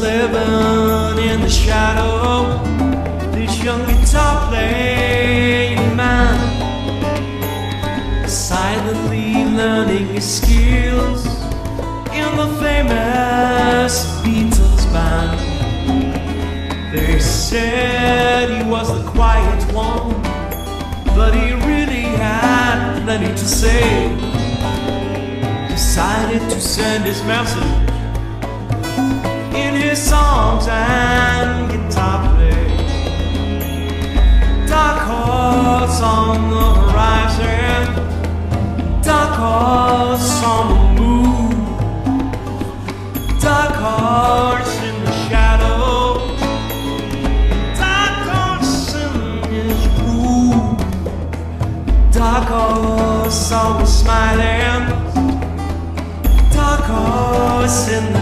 living in the shadow. This young guitar playing man, silently learning his skills in the famous Beatles band. They said he was the quiet one, but he really had plenty to say. Decided to send his message songs and guitar play. Dark horse on the horizon, dark horse on the moon, dark horse in the shadow, dark horse in his room, dark horse always smiling, dark horse in the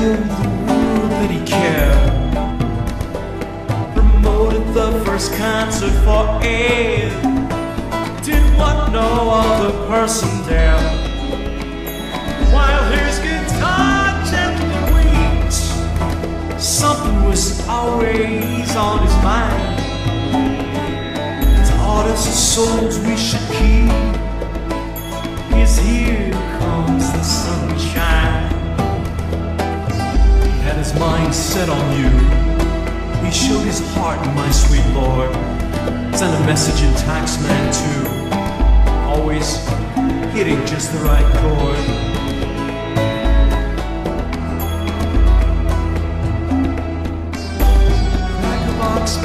the world that he cared. Promoted the first concert for air. Did what no other person dared. While his guitar gently weeps. Something was always on his mind. Taught us the souls we should keep. His mind set on you. He showed his heart, my sweet Lord. Sent a message in Taxman too. Always hitting just the right chord.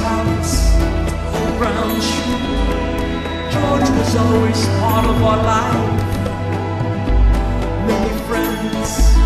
palace, old brown shoe. George was always part of our life. Many friends